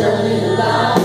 turning around.